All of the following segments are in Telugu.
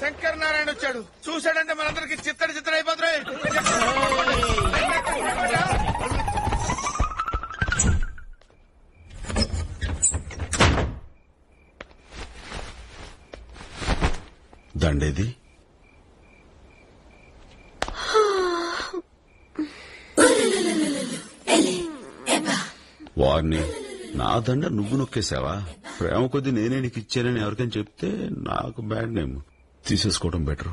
శంకర్ నారాయణ వచ్చాడు. చూశాడంటే మనందరికి చిత్తడి చిత్తడి అయిపోతున్నాయి. దండేది? వారిని నా దండ నువ్వు నొక్కేసావా ప్రేమ కొద్ది నేనే నీకు ఇచ్చానని ఎవరికైనా చెప్తే నాకు బ్యాడ్ నేమ్. తీసేసుకోవడం బెటర్.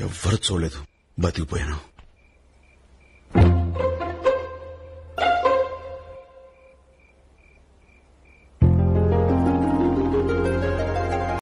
ఎవ్వరూ చూడలేదు. బతికిపోయాను.